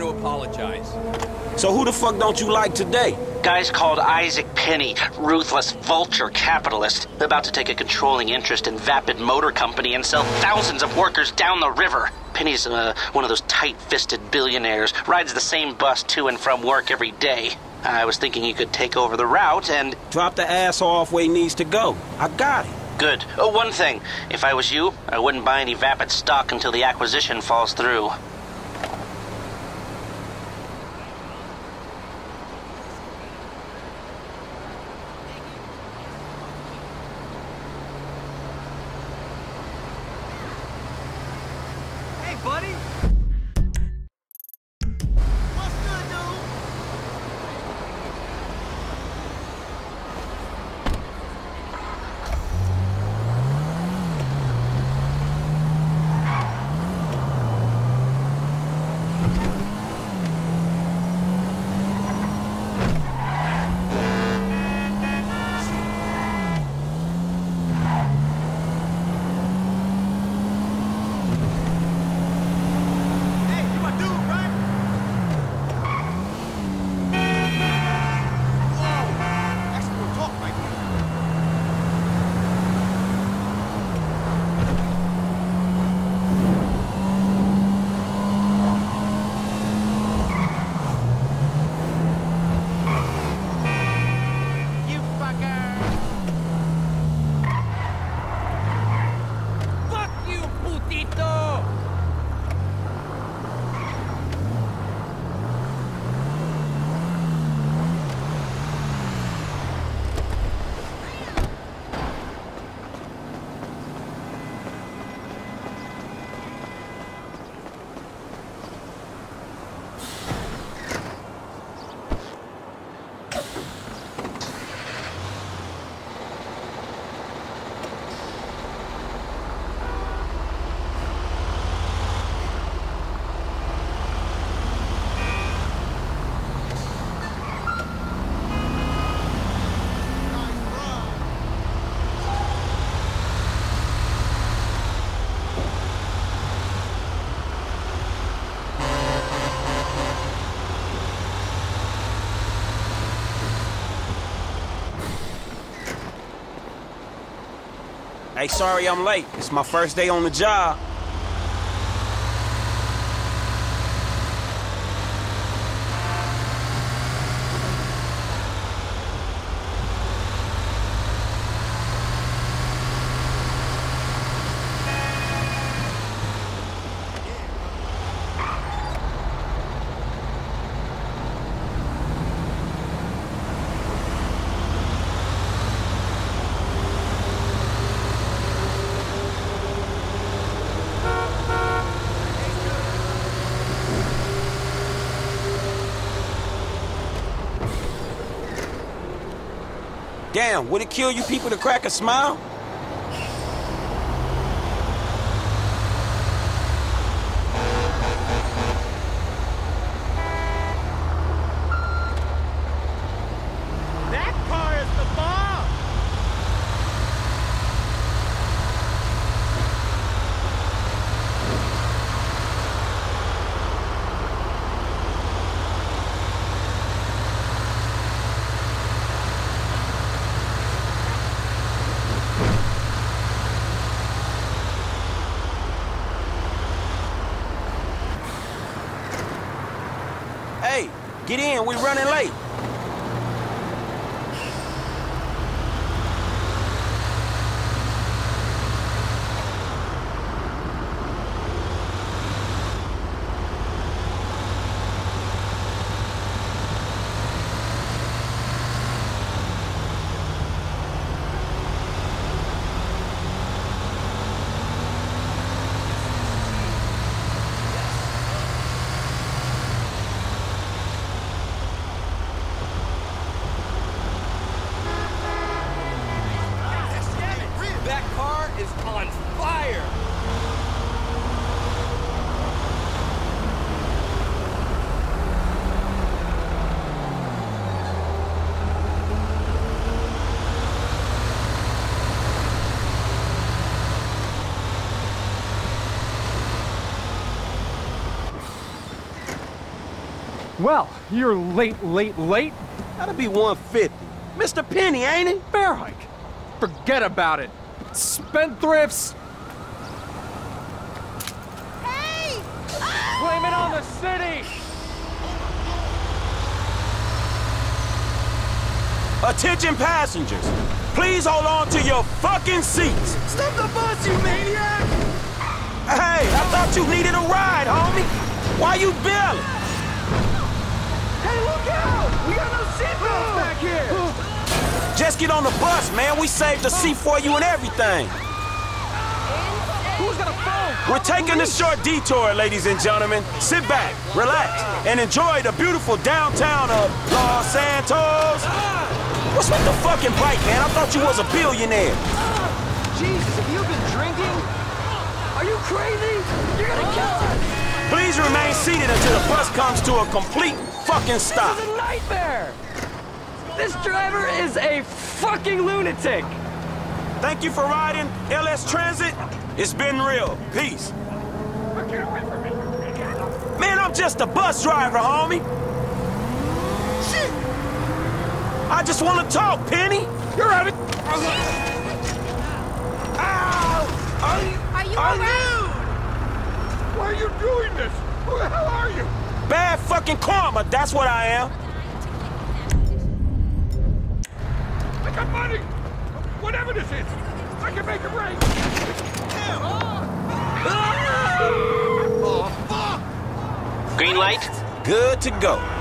want to apologize. So who the fuck don't you like today? Guy's called Isaac Penny, ruthless vulture capitalist, about to take a controlling interest in Vapid Motor Company and sell thousands of workers down the river. Penny's uh, one of those tight-fisted billionaires, rides the same bus to and from work every day. I was thinking he could take over the route and... Drop the ass off where he needs to go. I got it. Good. Oh, one thing. If I was you, I wouldn't buy any Vapid stock until the acquisition falls through. Hey, buddy! What's good, dude? Hey, you my dude, right? Whoa! Actually, we'll talk right now. You fucker! Fuck you, putito! Hey, sorry I'm late. It's my first day on the job. Damn, would it kill you people to crack a smile? That car is the bomb! Hey, get in, we running late. Is on fire! Well, you're late, late, late. That'll be 150. Mr. Penny, ain't it? Bear hike. Forget about it. Spendthrifts. Hey! Blame it on the city. Attention passengers. Please hold on to your fucking seats. Stop the bus, you maniac! Hey, I thought you needed a ride, homie. Why you bailing? Just get on the bus, man. We saved a seat for you and everything. Who's got phone? We're taking a short detour, ladies and gentlemen. Sit back, relax, and enjoy the beautiful downtown of Los Santos. What's with the fucking bike, man? I thought you was a billionaire. Jesus, have you been drinking? Are you crazy? You're gonna kill us! Please remain seated until the bus comes to a complete fucking stop. This is a nightmare. This driver is a fucking lunatic. Thank you for riding LS Transit. It's been real. Peace. Man, I'm just a bus driver, homie. Shit. I just want to talk, Penny. You're out of... Ow! Are you alright? Why are you doing this? Who the hell are you? Bad fucking karma, that's what I am. Got money! Whatever this is, I can make it right! Green light? Good to go.